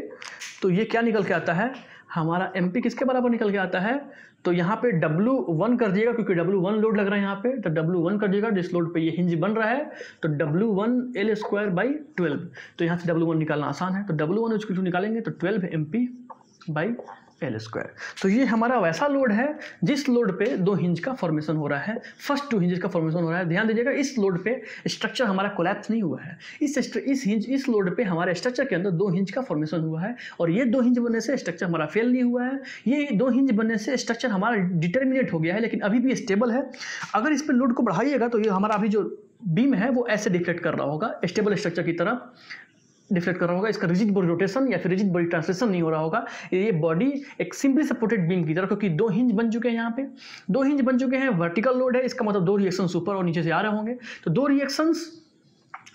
तो ये क्या निकल के आता है? हमारा एमपी किसके बराबर निकल के आता है? तो यहाँ पे डब्लू वन कर दिएगा क्योंकि डब्लू वन लोड लग रहा है यहाँ पे तो डब्लू वन कर दिएगा जिस लोड पे ये हिंज बन रहा है तो W one L square by twelve तो यहाँ से डब्लू वन निकालना आसान है तो डब्लू वन उसको निकालेंगे? तो twelve M P by L square. तो ये हमारा वैसा लोड है, जिस लोड पे दो हिंज का फॉर्मेशन हो रहा है फ़र्स्ट टू हिंज का फॉर्मेशन हो रहा है। ध्यान दीजिएगा, इस लोड पे स्ट्रक्चर हमारा कोलैप्स नहीं हुआ है। इस इस हिंज इस लोड पे हमारे स्ट्रक्चर के अंदर दो हिंज का फॉर्मेशन हुआ है, और ये दो हिंज बनने से स्ट्रक्चर हमारा फेल नहीं हुआ है। ये दो हिंज बनने से स्ट्रक्चर हमारा डिटर्मिनेट हो गया है, लेकिन अभी भी स्टेबल है। अगर इस पर लोड को बढ़ाइएगा तो ये हमारा अभी जो बीम है, वो ऐसे डिफ्लेक्ट कर रहा होगा स्टेबल स्ट्रक्चर की तरफ़ डिफ्लेक्ट कर रहा होगा, इसका रिजिट बॉडी रोटेशन या फिर रिजिट बॉडी ट्रांसलेशन नहीं हो रहा होगा। ये बॉडी एक सिंपली सपोर्टेड बीम की तरफ़ क्योंकि दो हिंज बन चुके हैं यहाँ पे। दो हिंज बन चुके हैं वर्टिकल लोड है, इसका मतलब दो रिएक्शन ऊपर और नीचे से आ रहे होंगे। तो दो रिएक्शंस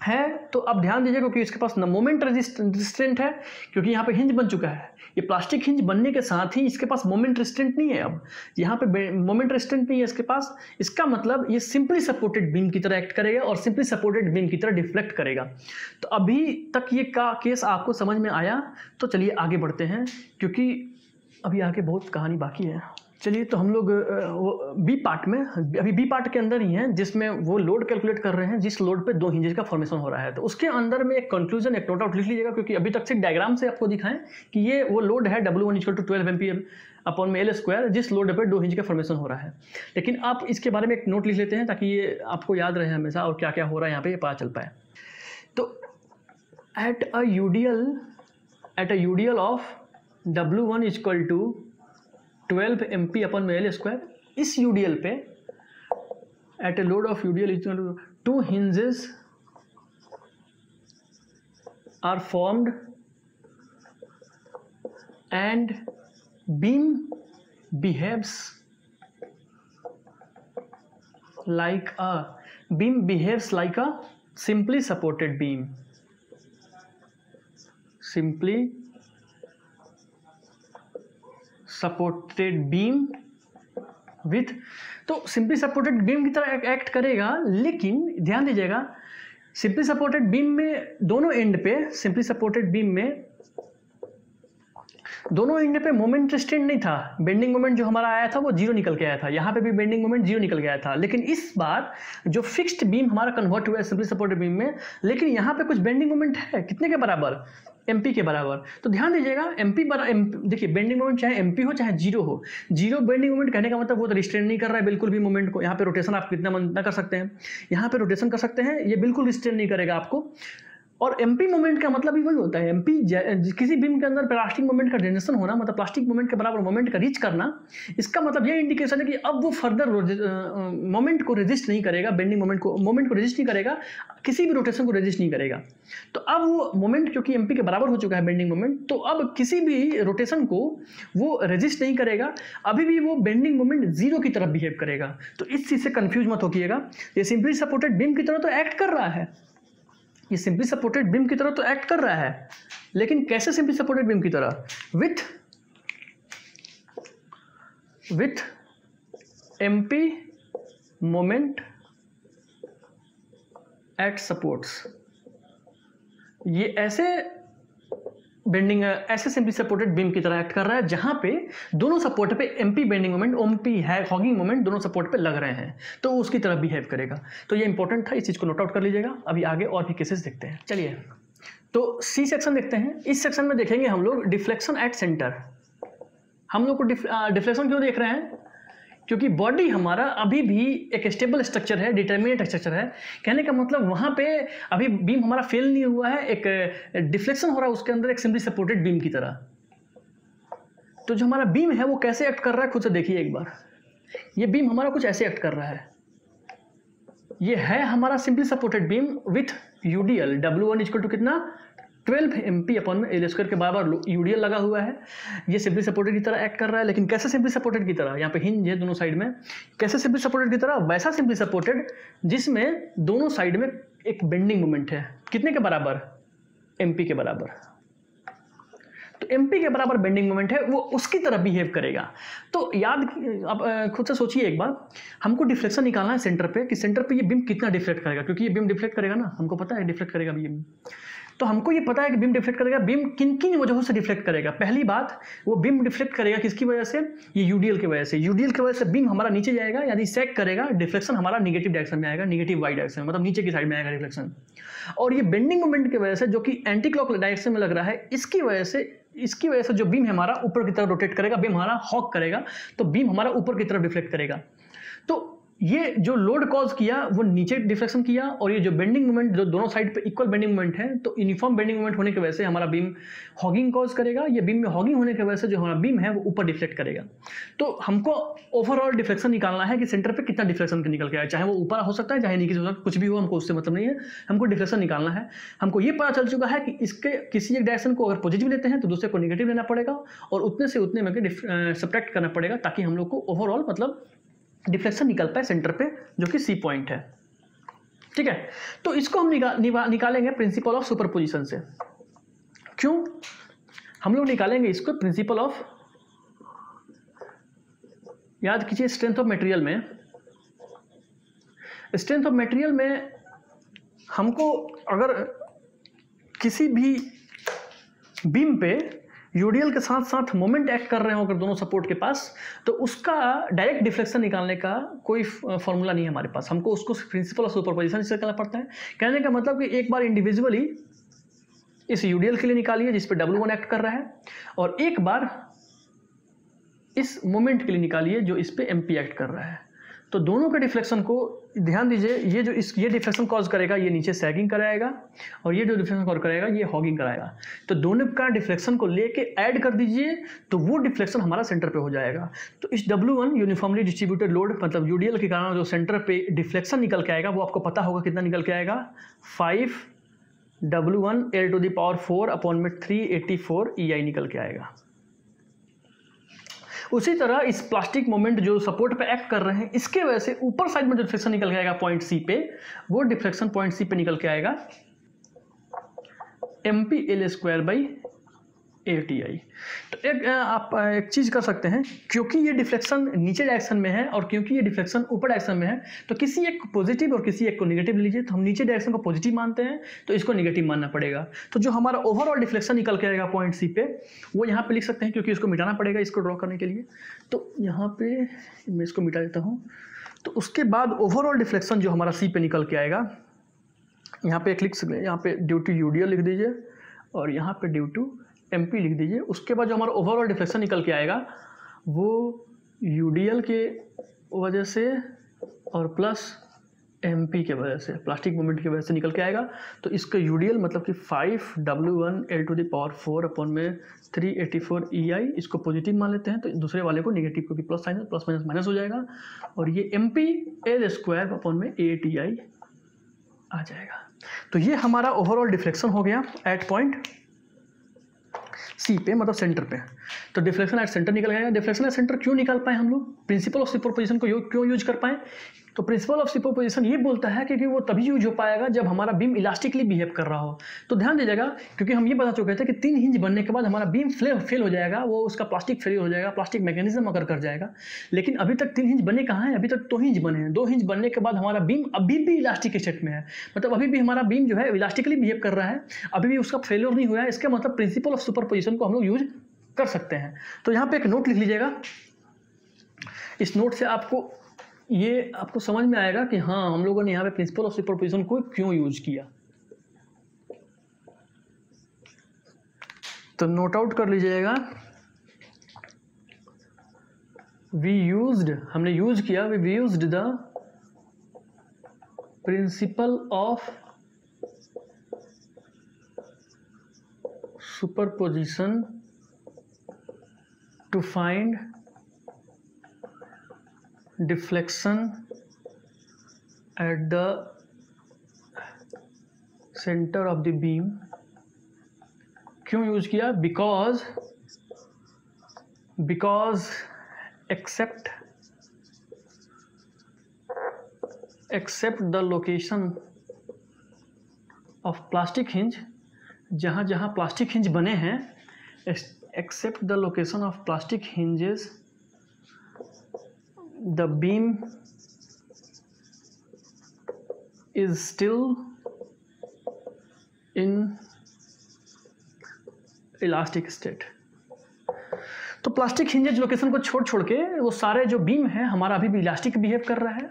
है तो अब ध्यान दीजिए क्योंकि इसके पास न मोमेंट रेजिस्टेंट है, क्योंकि यहाँ पे हिंज बन चुका है। ये प्लास्टिक हिंज बनने के साथ ही इसके पास मोमेंट रेजिस्टेंट नहीं है अब। यहाँ पे मोमेंट रेजिस्टेंट नहीं है इसके पास। इसका मतलब ये सिंपली सपोर्टेड बीम की तरह एक्ट करेगा और सिंपली सपोर्टेड बीम की तरह डिफ्लेक्ट करेगा। तो अभी तक ये का केस आपको समझ में आया तो चलिए आगे बढ़ते हैं, क्योंकि अभी आगे बहुत कहानी बाकी है। चलिए तो हम लोग वो बी पार्ट में, अभी बी पार्ट के अंदर ही हैं, जिसमें वो लोड कैलकुलेट कर रहे हैं, जिस लोड पे दो हिंजेज का फॉर्मेशन हो रहा है। तो उसके अंदर में एक कंक्लूजन एक नोट आउट लिख लीजिएगा, क्योंकि अभी तक से डायग्राम से आपको दिखाएँ कि ये वो लोड है W one equal to twelve M P M upon में एल स्क्वायर जिस लोड पर दो हिंज का फॉर्मेशन हो रहा है। लेकिन आप इसके बारे में एक नोट लिख लेते हैं, ताकि ये आपको याद रहे हमेशा, और क्या क्या हो रहा है, यहाँ पे ये पता चल पाए। तो at a UDL at a UDL of W one equal to twelve M P upon में एल स्क्वायर इस यूडीएल पे at a load of UDL two hinges are formed and beam behaves like a, beam behaves like a simply supported beam. Simply supported beam with तो simply supported beam की तरह act करेगा, लेकिन ध्यान दीजिएगा simply supported beam में दोनों end पे सिंपली सपोर्टेड बीम में दोनों एंड पे मोमेंट रिस्टेंट नहीं था। बेंडिंग मोमेंट जो हमारा आया था, वो ज़ीरो निकल के आया था। यहाँ पे भी बेंडिंग मोमेंट ज़ीरो निकल गया था। लेकिन इस बार जो फिक्स्ड बीम हमारा कन्वर्ट हुआ है सिंपली सपोर्टेड बीम में, लेकिन यहाँ पे कुछ बेंडिंग मोमेंट है। कितने के बराबर? एमपी के बराबर। तो ध्यान दीजिएगा एम पी देखिए बेंडिंग मोमेंट चाहे MP हो, चाहे ज़ीरो हो, ज़ीरो बेंडिंग मोमेंट कहने का मतलब वो तो रिस्ट्रेन नहीं कर रहा है बिल्कुल भी मोमेंट को। यहाँ पे रोटेशन आप कितना मन कर सकते हैं। यहाँ पे रोटेशन कर सकते हैं, ये बिल्कुल रिस्ट्रेन नहीं करेगा आपको। और एमपी मोमेंट का मतलब ही वही होता है। एमपी किसी बीम के अंदर प्लास्टिक मोमेंट का जनरेशन होना मतलब प्लास्टिक मोमेंट के बराबर मोमेंट का रीच करना, इसका मतलब ये इंडिकेशन है कि अब वो फर्दर मोमेंट को रेजिस्ट नहीं करेगा बेंडिंग मोमेंट को मोमेंट को रेजिस्ट नहीं करेगा, किसी भी रोटेशन को रेजिस्ट नहीं करेगा। तो अब वो मोमेंट क्योंकि एमपी के बराबर हो चुका है बेंडिंग मोमेंट तो अब किसी भी रोटेशन को वो रेजिस्ट नहीं करेगा, अभी भी वो बेंडिंग मोमेंट ज़ीरो की तरफ़ बिहेव करेगा। तो इस चीज़ से कंफ्यूज मत होकिएगा। ये सिंपली सपोर्टेड बीम की तरह तो एक्ट कर रहा है। ये सिंपली सपोर्टेड बीम की तरह तो एक्ट कर रहा है, लेकिन कैसे सिंपली सपोर्टेड बीम की तरह? With with MP moment at supports ये ऐसे बेंडिंग ऐसे सिंपली सपोर्टेड बीम की तरह एक्ट कर रहा है, जहाँ पे दोनों सपोर्ट पे एमपी बेंडिंग मोमेंट ओमपी है हॉगिंग मोमेंट दोनों सपोर्ट पे लग रहे हैं। तो उसकी तरह बिहेव करेगा। तो ये इंपॉर्टेंट था, इस चीज़ को नोट आउट कर लीजिएगा। अभी आगे और भी केसेस देखते हैं। चलिए। तो सी सेक्शन देखते हैं। इस सेक्शन में देखेंगे हम लोग डिफ्लेक्शन एट सेंटर हम लोग को डिफ्लेक्शन क्यों देख रहे हैं? क्योंकि बॉडी हमारा अभी भी एक स्टेबल स्ट्रक्चर है डिटर्मिनेट स्ट्रक्चर है। कहने का मतलब वहाँ पे अभी बीम हमारा फेल नहीं हुआ है, एक डिफ्लेक्शन हो रहा है, उसके अंदर एक सिंपली सपोर्टेड बीम की तरह। तो जो हमारा बीम है, वो कैसे एक्ट कर रहा है, खुद से देखिए एक बार। ये बीम हमारा कुछ ऐसे एक्ट कर रहा है। ये है हमारा simply supported beam with UDL W one is equal to कितना? Twelve M P upon L square के बराबर यूडीएल लगा हुआ है। ये सिंपली सपोर्टेड की तरह एक्ट कर रहा है, लेकिन कैसे सिंपली सपोर्टेड की तरह? यहाँ पे हिंज है दोनों साइड में। कैसे सिंपली सपोर्टेड की तरह? वैसा सिंपली सपोर्टेड जिसमें दोनों साइड में एक बेंडिंग मोमेंट है। कितने के बराबर? एम के बराबर। तो एमपी के बराबर बेंडिंग मोमेंट है, वो उसकी तरह बिहेव करेगा। तो याद आप खुद से सोचिए एक बार। हमको डिफ्लेक्शन निकालना है सेंटर पे, कि सेंटर पे ये बीम कितना डिफ्लेक्ट करेगा? क्योंकि ये बिम डिफ्लेक्ट करेगा ना? हमको पता है डिफ्लेक्ट करेगा बीम तो हमको ये पता है कि बीम डिफ्लेक्ट करेगा। बीम किन किन वजहों से डिफ्लेक्ट करेगा? पहली बात, वो बीम डिफ्लेक्ट करेगा किसकी वजह से? ये यूडीएल की वजह से। यूडीएल की वजह से बीम हमारा नीचे जाएगा, यानी सेक करेगा, डिफ्लेक्शन हमारा निगेटिव डायरेक्शन में आएगा निगेटिव वाई डायरेक्शन मतलब नीचे की साइड में आएगा डिफ्लेक्शन। और ये बेंडिंग मोमेंट की वजह से, जो कि एंटी क्लॉक डायरेक्शन में लग रहा है, इसकी वजह से, इसकी वजह से जो बीम हमारा ऊपर की तरफ़ रोटेट करेगा, बीम हमारा हॉक करेगा तो बीम हमारा ऊपर की तरफ़ डिफ्लेक्ट करेगा। तो ये जो लोड कॉज किया, वो नीचे डिफ्लेक्शन किया और ये जो बेंडिंग मोमेंट जो दोनों साइड पे इक्वल बेंडिंग मोमेंट है तो यूनिफॉर्म बेंडिंग मोमेंट होने की वजह से हमारा बीम हॉगिंग कॉज करेगा। ये बीम में हॉगिंग होने की वजह से जो हमारा बीम है, वो ऊपर डिफ्लेक्ट करेगा। तो हमको ओवरऑल डिफ्लेक्शन निकालना है कि सेंटर पर कितना डिफ्लेक्शन निकल के आए चाहे वो ऊपर हो सकता है, चाहे नीचे हो सकता है, कुछ भी हो, हमको उससे मतलब नहीं है। हमको डिफ्लेक्शन निकालना है। हमको ये पता चल चुका है कि इसके किसी एक डायरेक्शन को अगर पॉजिटिव लेते हैं तो दूसरे को निगेटिव लेना पड़ेगा और उतने से उतने में सब्ट्रैक्ट करना पड़ेगा, ताकि हम लोग को ओवरऑल मतलब डिफ्लेक्शन निकल पाए सेंटर पे जो कि सी पॉइंट है। ठीक है? तो इसको हम निका, निकालेंगे प्रिंसिपल ऑफ़ सुपरपोजिशन से। क्यों? हम लोग निकालेंगे इसको प्रिंसिपल ऑफ़ याद कीजिए स्ट्रेंथ ऑफ़ मटेरियल में। स्ट्रेंथ ऑफ़ मटेरियल में हमको अगर किसी भी बीम पे यूडीएल के साथ साथ मोमेंट एक्ट कर रहे हो अगर दोनों सपोर्ट के पास तो उसका डायरेक्ट डिफ्लेक्शन निकालने का कोई फॉर्मूला नहीं है हमारे पास। हमको उसको प्रिंसिपल ऑफ़ सुपरपोजिशन से करना पड़ता है। कहने का मतलब कि एक बार इंडिविजुअली इस यूडीएल के लिए निकालिए जिस पे डब्ल्यू वन एक्ट कर रहा है, और एक बार इस मोमेंट के लिए निकालिए जो इस पे एम एक्ट कर रहा है। तो दोनों के डिफ्लेक्शन को ध्यान दीजिए, ये जो इस, ये डिफ्लेक्शन कॉज करेगा, ये नीचे सैगिंग कराएगा और ये जो डिफ्लेक्शन कॉज करेगा, ये हॉगिंग कराएगा। तो दोनों का डिफ्लेक्शन को लेके ऐड कर दीजिए तो वो डिफ्लेक्शन हमारा सेंटर पे हो जाएगा। तो इस W one uniformly distributed load मतलब यूडीएल के कारण जो सेंटर पे डिफ्लेक्शन निकल के आएगा, वो आपको पता होगा कितना निकल के आएगा। Five W one L to the power four upon में three eighty four E I निकल के आएगा। उसी तरह इस प्लास्टिक मोमेंट जो सपोर्ट पे एक्ट कर रहे हैं, इसके वजह से ऊपर साइड में जो डिफ्लेक्शन निकल के आएगा पॉइंट सी पे, वो डिफ्लेक्शन पॉइंट सी पे निकल के आएगा M P L square by A T I तो एक आप एक चीज़ कर सकते हैं, क्योंकि ये डिफ्लेक्शन नीचे डायरेक्शन में है और क्योंकि ये डिफ्लेक्शन ऊपर डायरेक्शन में है तो किसी एक को पॉजिटिव और किसी एक को निगेटिव लीजिए तो हम नीचे डायरेक्शन को पॉजिटिव मानते हैं तो इसको निगेटिव मानना पड़ेगा। तो जो हमारा ओवरऑल डिफ्लेक्शन निकल के आएगा पॉइंट सी पे, वो यहाँ पे लिख सकते हैं, क्योंकि इसको मिटाना पड़ेगा, इसको ड्रॉ करने के लिए। तो यहाँ पे मैं इसको मिटा देता हूँ। तो उसके बाद ओवरऑल डिफ्लेक्शन जो हमारा सी पे निकल के आएगा, यहाँ पे एक लिख सकते यहाँ पे ड्यू टू यूडियल लिख दीजिए, और यहाँ पे ड्यू टू एम पी लिख दीजिए, उसके बाद जो हमारा ओवरऑल डिफ्लेक्शन निकल के आएगा, वो यू डी एल के वजह से और प्लस एम पी के वजह से प्लास्टिक मूवमेंट की वजह से निकल के आएगा। तो इसका यू डी एल मतलब कि five W one L to the power four upon में three eighty four E I इसको पॉजिटिव मान लेते हैं तो दूसरे वाले को निगेटिव क्योंकि plus sign plus minus minus हो जाएगा। और ये M P L square upon में ए टी आई आ जाएगा। तो ये हमारा ओवरऑल डिफ्लेक्शन हो गया एट पॉइंट सी पे मतलब सेंटर पे। तो डिफ्लेक्शन एट सेंटर निकल गया। डिफ्लेक्शन एट सेंटर क्यों निकाल पाए हम लोग? प्रिंसिपल ऑफ़ सुपरपोजिशन को क्यों यूज़ कर पाए? तो प्रिंसिपल ऑफ़ सुपरपोजिशन ये बोलता है क्योंकि वो तभी यूज़ हो पाएगा जब हमारा बीम इलास्टिकली बिहेव कर रहा हो। तो ध्यान दीजिएगा, क्योंकि हम ये बता चुके थे कि तीन हिंज बनने के बाद हमारा बीम फ्ले फेल हो जाएगा, वो उसका प्लास्टिक फेल हो जाएगा प्लास्टिक मैकेनिज्म अगर कर जाएगा। लेकिन अभी तक तीन हिंज बने कहाँ हैं? अभी तक दो हिंज बने हैं। दो हिंज बनने के बाद हमारा बीम अभी भी इलास्टिक स्टेट में है। मतलब अभी भी हमारा बीम जो है इलास्टिकली बिहेव कर रहा है, अभी भी उसका फेलियर नहीं हुआ है, इसका मतलब प्रिंसिपल ऑफ़ सुपरपोजिशन को हम लोग यूज़ कर सकते हैं। तो यहाँ पे एक नोट लिख लीजिएगा। इस नोट से आपको ये आपको समझ में आएगा कि हाँ हम लोगों ने यहाँ पे प्रिंसिपल ऑफ़ सुपरपोजिशन को क्यों यूज़ किया? तो नोट आउट कर लीजिएगा। वी यूज्ड हमने यूज़ किया we used the principle of superposition to find deflection at the centre of the beam. क्यों यूज़ किया? Because because except except the location of plastic hinge. जहाँ जहाँ प्लास्टिक हिंज बने हैं, except the location of plastic hinges the beam is still in elastic state तो plastic hinges location को छोड़ छोड़ के वो सारे जो बीम है, हमारा अभी भी इलास्टिक बिहेव कर रहा है।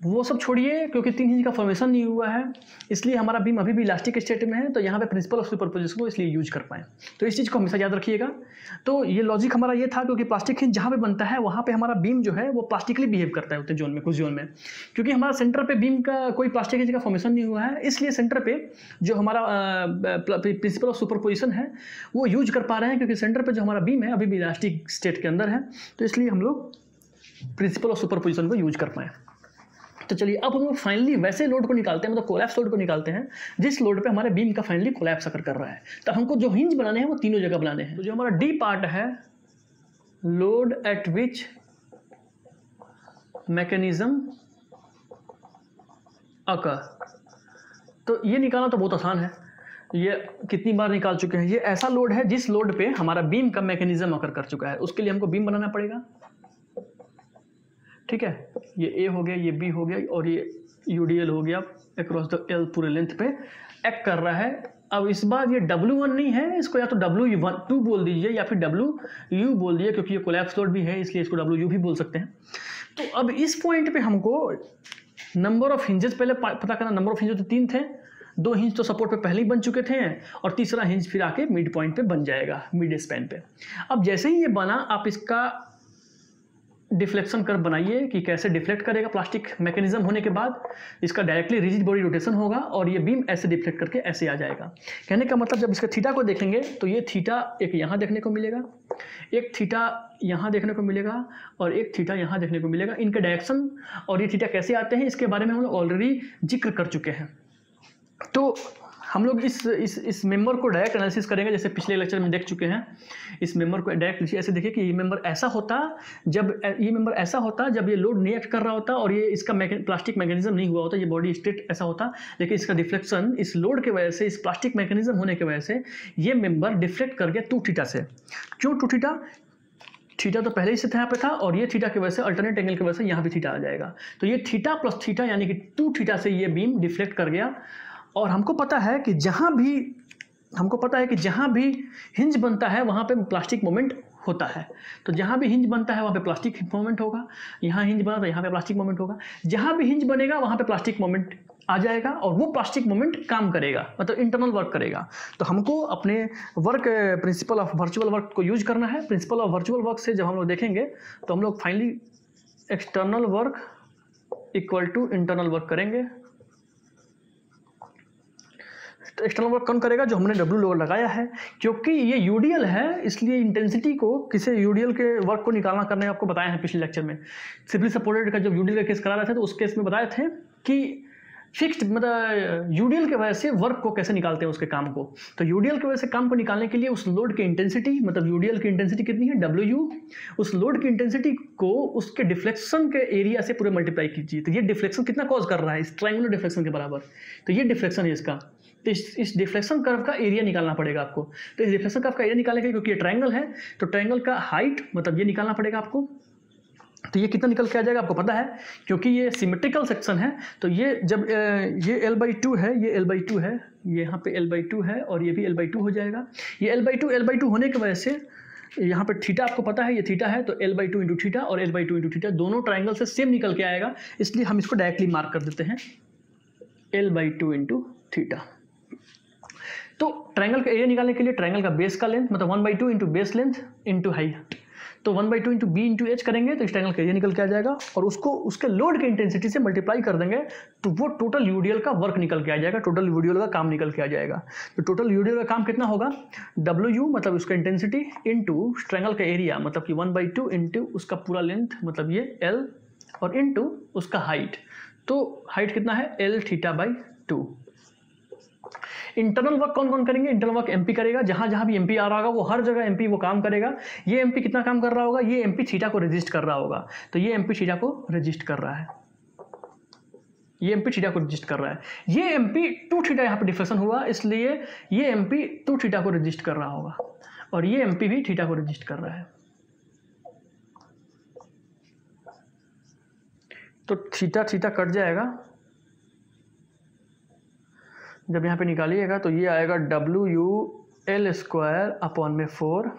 वो सब छोड़िए, क्योंकि तीन हिंज का फॉर्मेशन नहीं हुआ है। इसलिए हमारा बीम अभी भी इलास्टिक स्टेट में है तो यहाँ पे प्रिंसिपल ऑफ़ सुपरपोजिशन को इसलिए यूज़ कर पाएँ। तो इस चीज़ को हमेशा याद रखिएगा। तो ये लॉजिक हमारा ये था, क्योंकि प्लास्टिक हिंज जहाँ पे बनता है, वहाँ पे हमारा बीम जो है, वो प्लास्टिकली बिहेव करता है उतने जोन में, कुछ जोन में। क्योंकि हमारा सेंटर पर बीम का कोई प्लास्टिक हिंज का फॉर्मेशन नहीं हुआ है, इसलिए सेंटर पर जो हमारा प्रिंसिपल ऑफ़ सुपरपोजिशन है, वो यूज़ कर पा रहे हैं, क्योंकि सेंटर पर जो हमारा बीम है, अभी भी इलास्टिक स्टेट के अंदर है। तो इसलिए हम लोग प्रिंसिपल ऑफ़ सुपरपोजिशन को यूज़ कर पाएँ। तो चलिए, अब हम लोग फाइनली वैसे लोड को निकालते हैं मतलब कोलैप्स लोड को निकालते हैं, जिस लोड पे हमारे बीम का फाइनली कोलैप्स अकर कर रहा है तो हमको जो हिंज बनाने हैं, वो तीनों जगह बनाने हैं। तो जो हमारा डी पार्ट है load at which mechanism occur तो ये निकालना तो बहुत आसान है। ये कितनी बार निकाल चुके हैं? ये ऐसा लोड है जिस लोड पे हमारा बीम का मैकेनिज्म अकर कर चुका है। उसके लिए हमको बीम बनाना पड़ेगा। ठीक है? ये ए हो गया, ये बी हो गया और ये यू डी एल हो गया अक्रॉस द एल पूरे लेंथ पे। एक्ट कर रहा है। अब इस बार ये डब्ल्यू वन नहीं है, इसको या तो डब्ल्यू वन टू बोल दीजिए या फिर डब्ल्यू यू बोल दीजिए क्योंकि ये कोलैप्स लोड भी है, इसलिए इसको डब्ल्यू यू भी बोल सकते हैं। तो अब इस पॉइंट पे हमको नंबर ऑफ़ हिंजेस पहले पता करना नंबर ऑफ़ हिंजेस तो तीन थे। दो हिंज तो सपोर्ट पे पहले ही बन चुके थे और तीसरा हिंज फिर आके मिड पॉइंट पे बन जाएगा मिड स्पैन पे। अब जैसे ही ये बना, आप इसका डिफ्लेक्शन कर बनाइए कि कैसे डिफ्लेक्ट करेगा प्लास्टिक मैकेनिज्म होने के बाद। इसका डायरेक्टली रिजिड बॉडी रोटेशन होगा और ये बीम ऐसे डिफ्लेक्ट करके ऐसे आ जाएगा। कहने का मतलब जब इसका थीटा को देखेंगे तो ये थीटा एक यहाँ देखने को मिलेगा, एक थीटा यहाँ देखने को मिलेगा और एक थीटा यहाँ देखने को मिलेगा। इनके डायरेक्शन और ये थीटा कैसे आते हैं, इसके बारे में हम लोग ऑलरेडी ज़िक्र कर चुके हैं। तो हम लोग इस इस इस मेंबर को डायरेक्ट एनालिसिस करेंगे, जैसे पिछले लेक्चर में देख चुके हैं। इस मेंबर को डायरेक्ट ऐसे देखिए कि ये मेंबर ऐसा होता, जब, ये मेंबर ऐसा होता, जब ये लोड नहीं एक्ट कर रहा होता और ये इसका प्लास्टिक मैकेनिज्म नहीं हुआ होता, ये बॉडी स्टेट ऐसा होता, लेकिन इसका डिफ्लेक्शन इस लोड की वजह से, इस प्लास्टिक मैकेनिज्म होने की वजह से, ये मेंबर डिफ्लेक्ट कर गया टू थीटा से। क्यों टू थीटा थीटा तो पहले ही से यहाँ पे था और ये थीटा की वजह से अल्टरनेट एंगल की वजह से यहाँ भी थीटा आ जाएगा। तो ये थीटा प्लस थीटा यानी कि टू थीटा से ये बीम डिफ्लेक्ट कर गया। और हमको पता है कि जहाँ भी, हमको पता है कि जहाँ भी हिंज बनता है, वहाँ पे प्लास्टिक मोमेंट होता है। तो जहाँ भी हिंज बनता है, वहाँ पे प्लास्टिक मोमेंट होगा। यहाँ हिंज बना तो यहाँ पे प्लास्टिक मोमेंट होगा। जहाँ भी हिंज बनेगा, वहाँ पे प्लास्टिक मोमेंट आ जाएगा और वो प्लास्टिक मोमेंट काम करेगा मतलब इंटरनल वर्क करेगा। तो हमको अपने work principle of virtual work को यूज़ करना है। प्रिंसिपल ऑफ़ वर्चुअल वर्क से जब हम लोग देखेंगे तो हम लोग finally external work equal to internal work करेंगे। एक्सटर्नल वर्क कौन करेगा जो हमने डब्ल्यू लोअर लगाया है? क्योंकि ये यूडीएल है, इसलिए इंटेंसिटी को किसी यूडीएल के वर्क को निकालना करने आपको बताया है पिछले लेक्चर में। सिंपली सपोर्टेड का जब यूडीएल का केस करा रहे थे तो उस केस में बताए थे कि फिक्स्ड मतलब यूडीएल की वजह से वर्क को कैसे निकालते हैं उसके काम को। तो यूडीएल की वजह से काम को निकालने के लिए उस लोड की इंटेंसिटी मतलब यूडीएल की इंटेंसिटी कितनी है? डब्ल्यू यू उस लोड की इंटेंसिटी को उसके डिफ्लेक्शन के एरिया से पूरे मल्टीप्लाई कीजिए। तो ये डिफ्लेक्शन कितना कॉज कर रहा है? इस ट्राइंगुलर डिफ्लेक्शन के बराबर। तो ये डिफ्लेक्शन है इसका। तो इस इस डिफ्लेक्शन कर्व का एरिया निकालना पड़ेगा आपको। तो इस डिफ्लेक्शन कर्व का एरिया निकालेंगे क्योंकि ये ट्रायंगल है तो ट्रायंगल का हाइट मतलब ये निकालना पड़ेगा आपको। तो ये कितना निकल के आ जाएगा, आपको पता है, क्योंकि ये सिमेट्रिकल सेक्शन है तो ये जब ये एल बाई टू है, ये एल बाई टू है ये यहाँ पे एल बाई टू है, और ये भी एल बाई टू हो जाएगा। ये L by two L by two होने की वजह से, यहाँ पे थीटा आपको पता है, ये थीटा है तो L by two into theta और L by two into theta दोनों ट्राइंगल से सेम निकल के आएगा, इसलिए हम इसको डायरेक्टली मार्क कर देते हैं। L by two into theta तो ट्रायंगल का एरिया निकालने के लिए ट्रायंगल का बेस का लेंथ मतलब one by two into base length into height तो one by two into B into H करेंगे तो इस ट्रायंगल का एरिया निकल के आ जाएगा और उसको, उसके लोड के इंटेंसिटी से मल्टीप्लाई कर देंगे तो वो टोटल यूडीएल का वर्क निकल के आ जाएगा टोटल यूडीएल का काम निकल के आ जाएगा। तो टोटल यूडीएल का काम कितना होगा? डब्ल्यू यू मतलब उसका इंटेंसिटी इंटू ट्रायंगल का एरिया मतलब कि वन बाई टू इंटू उसका पूरा लेंथ मतलब ये एल और इंटू उसका हाइट तो हाइट कितना है? L theta by two internal work कौन कौन करेंगे इंटरनल वर्क एमपी करेगा जहाँ जहाँ भी एमपी आ रहा होगा वो हर जगह एमपी वो काम करेगा ये एमपी कितना काम कर रहा होगा ये एमपी थीटा को रजिस्ट कर रहा होगा तो ये एमपी थीटा को रजिस्ट कर रहा है ये एमपी थीटा को रजिस्ट कर रहा है ये एमपी टू थीटा यहाँ पे डिफ्लेक्शन हुआ इसलिए ये एमपी टू थीटा को रजिस्ट कर रहा होगा और ये एमपी भी थीटा को रजिस्ट कर रहा है तो थीटा थीटा कट जाएगा जब यहाँ पे निकालिएगा तो ये आएगा W U L square upon में फोर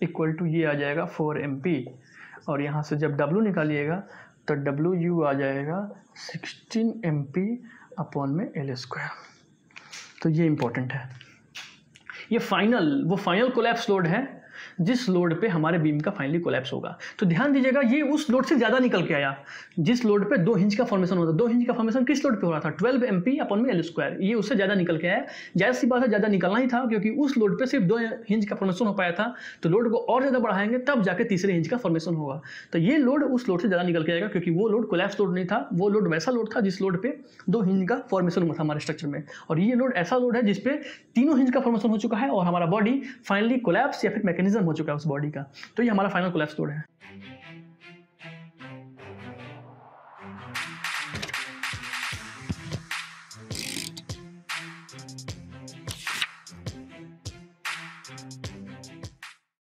इक्वल टू ये आ जाएगा फोर एम पी और यहाँ से जब डब्ल्यू निकालिएगा तो डब्ल्यू यू आ जाएगा सिक्सटीन एम पी अपॉन में एल स्क्वायर तो ये इम्पोर्टेंट है। ये फाइनल वो फाइनल कोलैप्स लोड है। जिस लोड पे हमारे बीम का फाइनली कोलैप्स होगा। तो ध्यान दीजिएगा, ये उस लोड से ज़्यादा निकल के आया। जिस लोड पे दो हिंज का फॉर्मेशन होता, दो हिंज का फॉर्मेशन किस लोड पे हो रहा था? ट्वेल्व एम पी अपॉन में एल स्क्वायर ये उससे ज़्यादा निकल के आया। जायज़ सी बात है, ज़्यादा निकलना ही था, क्योंकि उस लोड पर सिर्फ़ दो हिंज का फॉर्मेशन हो पाया था। तो लोड को और ज़्यादा बढ़ाएँगे, तब जाके तीसरे हिंज का फॉर्मेशन होगा। तो ये लोड उस लोड से ज़्यादा निकल के आएगा, क्योंकि वो लोड कोलैप्स लोड नहीं था। वो लोड वैसा लोड था जिस लोड पे दो हिंज का फॉर्मेशन हुआ था हमारे स्ट्रक्चर में। और ये लोड ऐसा लोड है जिसपे तीनों हिंज का फॉर्मेशन हो चुका है और हमारा बॉडी फाइनली कोलैप्स या फिर मैकेनिज्म हो चुका है उस बॉडी का। तो ये हमारा फाइनल कोलेप्स तोड़ है।